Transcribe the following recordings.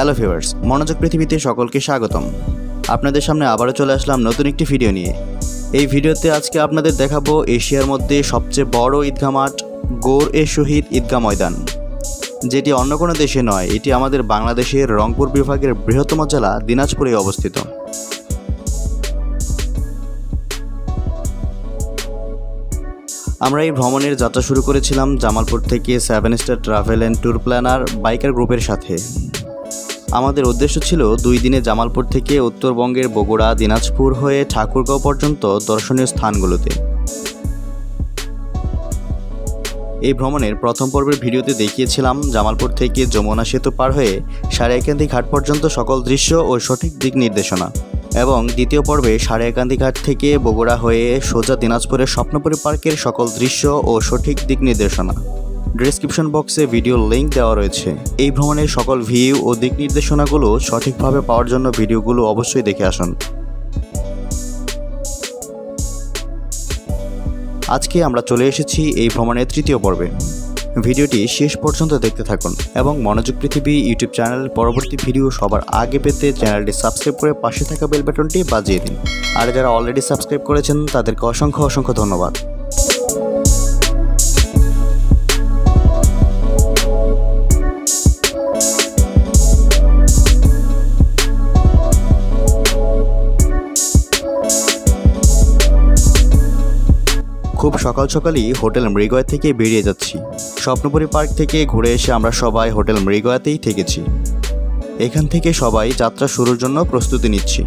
Hello viewers মনোযোগ পৃথিবীতে সকলকে স্বাগতম। আপনাদের সামনে আবারও চলে আসলাম নতুন একটি ভিডিও নিয়ে। এই ভিডিওতে আজকে আপনাদের দেখাবো এশিয়ার মধ্যে সবচেয়ে বড় ঈদগাহ মাঠ, গোর এ শহীদ ঈদগাহ ময়দান। যেটি অন্য কোনো দেশে নয়, এটি আমাদের বাংলাদেশের রংপুর বিভাগের বৃহত্তম জেলা, দিনাজপুরে অবস্থিত। আমরা এই ভ্রমণের যাত্রা শুরু করেছিলাম জামালপুর থেকে seven star travel and tour planner biker গ্রুপের সাথে। আমাদের উদ্দেশ্য ছিল দুই দিনে জামালপুর থেকে উত্তরবঙ্গের বগুড়া, দিনাজপুর হয়ে ঠাকুরগাঁও পর্যন্ত দর্শনীয় স্থানগুলোতে। এই ভ্রমণের প্রথম পর্বের ভিডিওতে দেখিয়েছিলাম জামালপুর থেকে যমুনা সেতু পার হয়ে সারেকান্দি ঘাট পর্যন্ত সকল দৃশ্য ও সঠিক দিক নির্দেশনা এবং দ্বিতীয় পর্বে সারেকান্দি ঘাট থেকে বগুড়া হয়ে সোজা দিনাজপুরের স্বপ্নপুরী পার্কের সকল দৃশ্য ও সঠিক দিক নির্দেশনা। ডিসক্রিপশন বক্সে ভিডিও লিঙ্ক দেওয়া রয়েছে। এই ভ্রমণের সকল ভিউ ও দিক নির্দেশনাগুলো সঠিকভাবে পাওয়ার জন্য ভিডিওগুলো অবশ্যই দেখে আসুন। আজকে আমরা চলে এসেছি এই ভ্রমণের তৃতীয় পর্বে। ভিডিওটি শেষ পর্যন্ত দেখতে থাকুন এবং মনোযোগ পৃথিবী ইউটিউব চ্যানেলের পরবর্তী ভিডিও সবার আগে পেতে চ্যানেলটি সাবস্ক্রাইব করে পাশে থাকা বেল বাটনটি বাজিয়ে দিন। আর যারা অলরেডি সাবস্ক্রাইব করেছেন, তাদেরকে অসংখ্য অসংখ্য ধন্যবাদ। খুব সকাল সকালই হোটেল মৃগয়া থেকে বেরিয়ে যাচ্ছি। স্বপ্নপুরী পার্ক থেকে ঘুরে এসে আমরা সবাই হোটেল মৃগয়াতেই থেকেছি। এখান থেকে সবাই যাত্রা শুরুর জন্য প্রস্তুতি নিচ্ছি।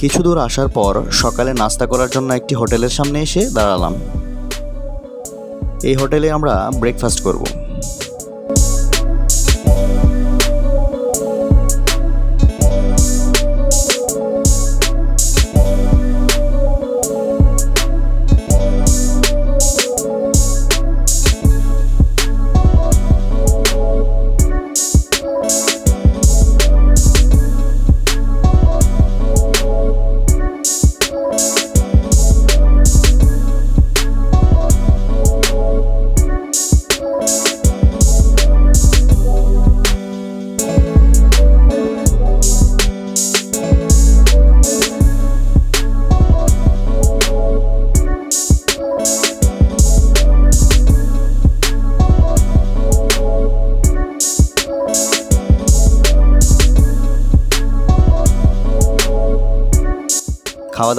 কিছু দূর আসার পর সকালে নাস্তা করার জন্য একটি হোটেলের সামনে এসে দাঁড়ালাম। এই হোটেলে আমরা ব্রেকফাস্ট করব।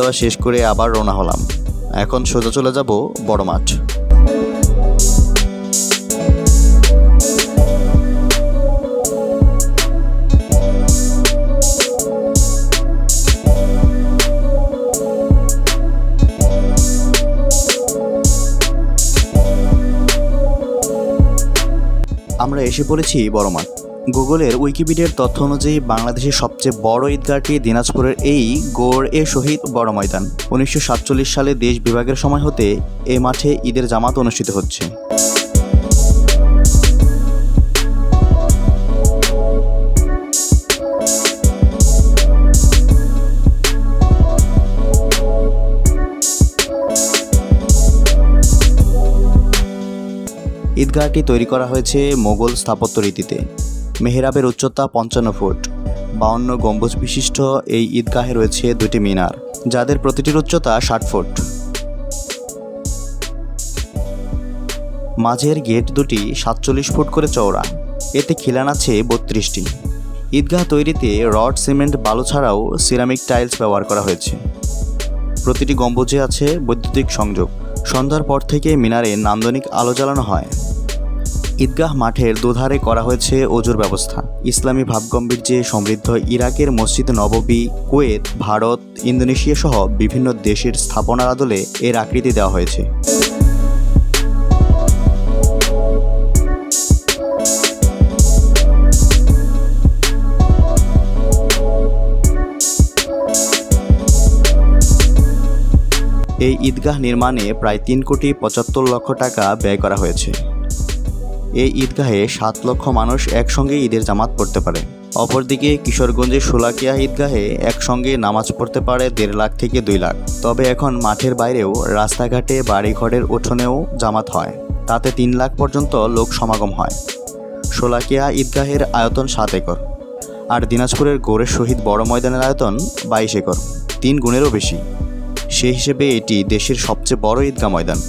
দাওয়া শেষ করে আবার রওনা হলাম। এখন সোজা চলে যাব বড় মাঠ। আমরা এসে পড়েছি বড় মাঠ। গুগলের উইকিপিডিয়ার তথ্য অনুযায়ী বাংলাদেশের সবচেয়ে বড় ঈদগাহটি দিনাজপুরের এই গোড় এ শহীদ বড় ময়দান। উনিশশো সাতচল্লিশ সালে দেশ বিভাগের সময় হতে এ মাঠে ঈদের জামাত অনুষ্ঠিত হচ্ছে। ঈদগাহটি তৈরি করা হয়েছে মোগল স্থাপত্য রীতিতে। মেহরাবের উচ্চতা পঞ্চান্ন ফুট। বাউন্ন গম্বুজ বিশিষ্ট এই ঈদগাহে রয়েছে দুটি মিনার, যাদের প্রতিটির উচ্চতা ষাট ফুট। মাঝের গেট দুটি সাতচল্লিশ ফুট করে চওড়া, এতে খিলান আছে বত্রিশটি। ঈদগাহ তৈরিতে রড, সিমেন্ট, বালু ছাড়াও সিরামিক টাইলস ব্যবহার করা হয়েছে। প্রতিটি গম্বুজে আছে বৈদ্যুতিক সংযোগ। সন্ধ্যার পর থেকে মিনারে নান্দনিক আলো জ্বালানো হয়। ঈদগাহ মাঠের দুধারে করা হয়েছে অজুর ব্যবস্থা। ইসলামী ভাবগম্ভীর্যে সমৃদ্ধ ইরাকের মসজিদ নববী, কুয়েত, ভারত, ইন্দোনেশিয়া সহ বিভিন্ন দেশের স্থাপনার আদলে এর আকৃতি দেওয়া হয়েছে। এই ঈদগাহ নির্মাণে প্রায় তিন কোটি পঁচাত্তর লক্ষ টাকা ব্যয় করা হয়েছে। এই ঈদগাহে সাত লক্ষ মানুষ একসঙ্গে ঈদের জামাত পড়তে পারে। অপরদিকে কিশোরগঞ্জের সুলাকিয়া ঈদগাহে একসঙ্গে নামাজ পড়তে পারে দেড় লাখ থেকে দুই লাখ। তবে এখন মাঠের বাইরেও রাস্তাঘাটে, বাড়িঘরের উঠোনেও জামাত হয়। তাতে তিন লাখ পর্যন্ত লোক সমাগম হয়। সোলাকিয়া ঈদগাহের আয়তন সাত একর। আর দিনাজপুরের গোড়ের শহীদ বড় ময়দানের আয়তন বাইশ একর। তিন গুণেরও বেশি। সেই হিসেবে এটি দেশের সবচেয়ে বড় ঈদগাহ ময়দান।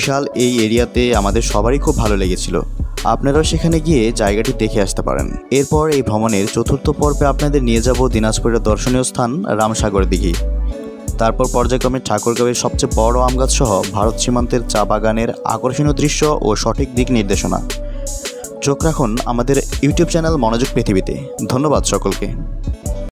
বিশাল এই এরিয়াতে আমাদের সবারই খুব ভালো লেগেছিল। আপনারাও সেখানে গিয়ে জায়গাটি দেখে আসতে পারেন। এরপর এই ভ্রমণের চতুর্থ পর্বে আপনাদের নিয়ে যাব দিনাজপুরের দর্শনীয় স্থান রামসাগর দিঘি। তারপর পর্যায়ক্রমে ঠাকুরগাঁওয়ের সবচেয়ে বড় আম গাছ সহ ভারত সীমান্তের চা বাগানের আকর্ষণীয় দৃশ্য ও সঠিক দিক নির্দেশনা। চোখ রাখুন আমাদের ইউটিউব চ্যানেল মনোযোগ পৃথিবীতে। ধন্যবাদ সকলকে।